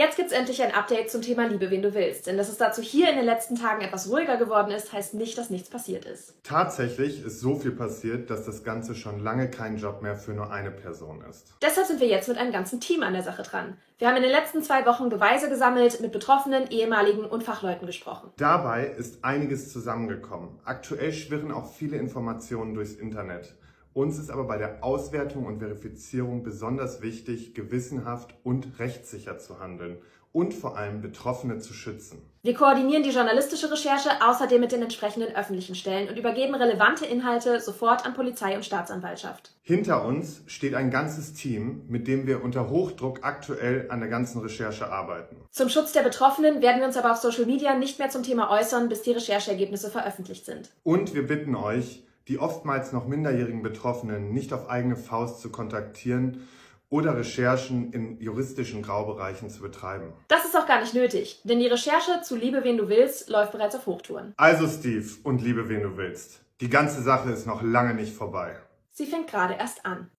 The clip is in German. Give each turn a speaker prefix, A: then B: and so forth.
A: Jetzt gibt's endlich ein Update zum Thema Liebe, wen du willst. Denn dass es dazu hier in den letzten Tagen etwas ruhiger geworden ist, heißt nicht, dass nichts passiert ist.
B: Tatsächlich ist so viel passiert, dass das Ganze schon lange kein Job mehr für nur eine Person ist.
A: Deshalb sind wir jetzt mit einem ganzen Team an der Sache dran. Wir haben in den letzten zwei Wochen Beweise gesammelt, mit Betroffenen, ehemaligen und Fachleuten gesprochen.
B: Dabei ist einiges zusammengekommen. Aktuell schwirren auch viele Informationen durchs Internet. Uns ist aber bei der Auswertung und Verifizierung besonders wichtig, gewissenhaft und rechtssicher zu handeln und vor allem Betroffene zu schützen.
A: Wir koordinieren die journalistische Recherche außerdem mit den entsprechenden öffentlichen Stellen und übergeben relevante Inhalte sofort an Polizei und Staatsanwaltschaft.
B: Hinter uns steht ein ganzes Team, mit dem wir unter Hochdruck aktuell an der ganzen Recherche arbeiten.
A: Zum Schutz der Betroffenen werden wir uns aber auf Social Media nicht mehr zum Thema äußern, bis die Rechercheergebnisse veröffentlicht sind.
B: Und wir bitten euch, die oftmals noch minderjährigen Betroffenen nicht auf eigene Faust zu kontaktieren oder Recherchen in juristischen Graubereichen zu betreiben.
A: Das ist auch gar nicht nötig, denn die Recherche zu Liebe, wen du willst, läuft bereits auf Hochtouren.
B: Also Steve und Liebe, wen du willst. Die ganze Sache ist noch lange nicht vorbei.
A: Sie fängt gerade erst an.